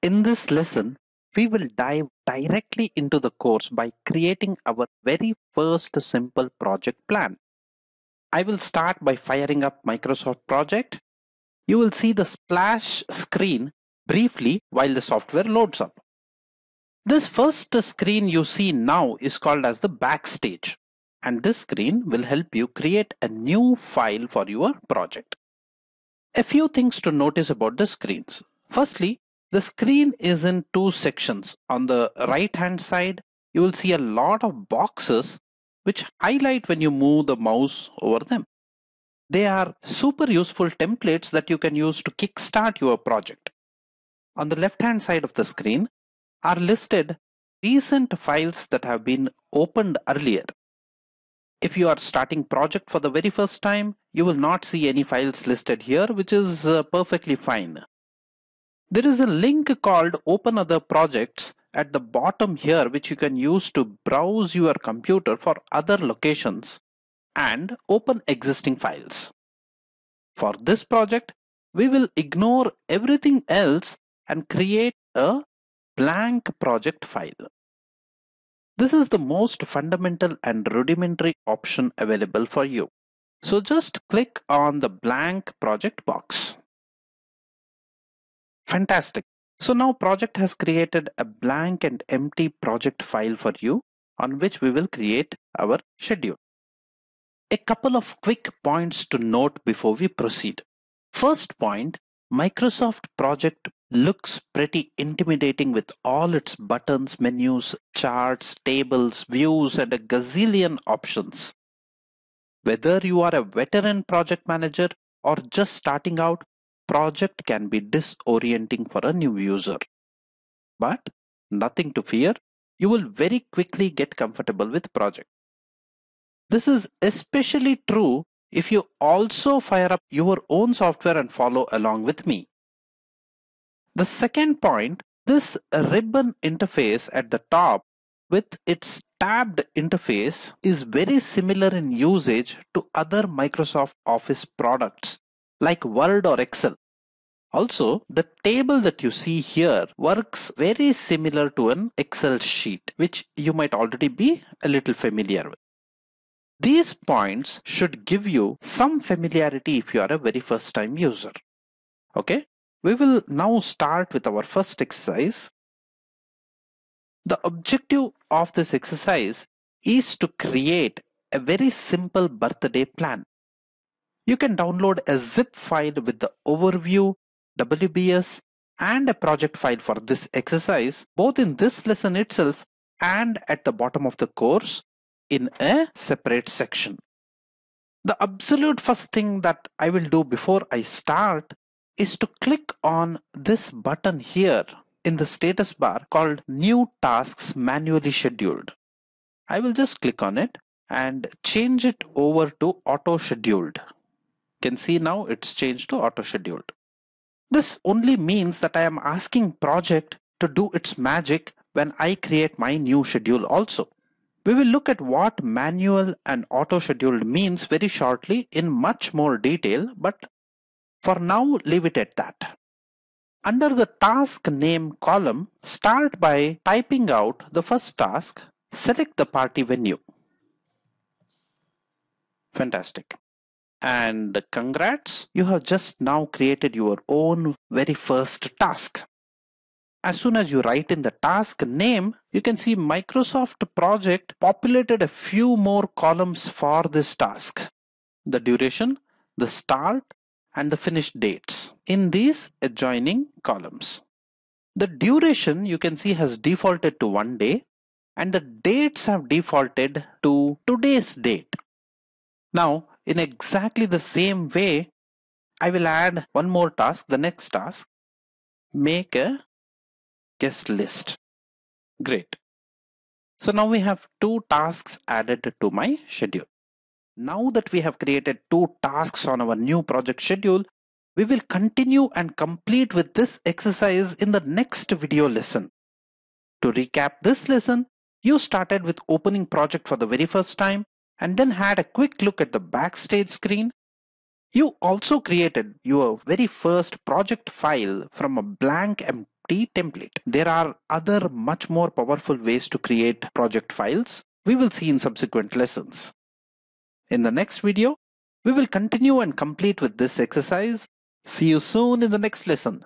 In this lesson, we will dive directly into the course by creating our very first simple project plan. I will start by firing up Microsoft Project. You will see the splash screen briefly while the software loads up. This first screen you see now is called as the backstage and this screen will help you create a new file for your project. A few things to notice about the screens. Firstly, the screen is in two sections. On the right hand side, you will see a lot of boxes which highlight when you move the mouse over them. They are super useful templates that you can use to kickstart your project. On the left hand side of the screen, are listed recent files that have been opened earlier. If you are starting project for the very first time, you will not see any files listed here, which is uh, perfectly fine. There is a link called Open Other Projects at the bottom here, which you can use to browse your computer for other locations and open existing files. For this project, we will ignore everything else and create a blank project file. This is the most fundamental and rudimentary option available for you. So just click on the blank project box. Fantastic. So now project has created a blank and empty project file for you on which we will create our schedule. A couple of quick points to note before we proceed. First point, Microsoft Project looks pretty intimidating with all its buttons, menus, charts, tables, views, and a gazillion options. Whether you are a veteran project manager or just starting out, project can be disorienting for a new user. But nothing to fear, you will very quickly get comfortable with project. This is especially true if you also fire up your own software and follow along with me. The second point, this ribbon interface at the top with its tabbed interface is very similar in usage to other Microsoft Office products like Word or Excel. Also, the table that you see here works very similar to an Excel sheet, which you might already be a little familiar with. These points should give you some familiarity if you are a very first time user. Okay, we will now start with our first exercise. The objective of this exercise is to create a very simple birthday plan. You can download a zip file with the overview, WBS and a project file for this exercise both in this lesson itself and at the bottom of the course in a separate section. The absolute first thing that I will do before I start is to click on this button here in the status bar called new tasks manually scheduled. I will just click on it and change it over to auto scheduled. Can see now it's changed to auto scheduled. This only means that I am asking project to do its magic when I create my new schedule also. We will look at what manual and auto scheduled means very shortly in much more detail, but for now leave it at that. Under the task name column, start by typing out the first task, select the party venue. Fantastic. And congrats, you have just now created your own very first task as soon as you write in the task name, you can see Microsoft Project populated a few more columns for this task. The duration, the start, and the finish dates in these adjoining columns. The duration you can see has defaulted to one day and the dates have defaulted to today's date. Now, in exactly the same way, I will add one more task, the next task, make a guest list. Great. So now we have two tasks added to my schedule. Now that we have created two tasks on our new project schedule, we will continue and complete with this exercise in the next video lesson. To recap this lesson, you started with opening project for the very first time and then had a quick look at the backstage screen. You also created your very first project file from a blank empty template. There are other much more powerful ways to create project files we will see in subsequent lessons. In the next video, we will continue and complete with this exercise. See you soon in the next lesson.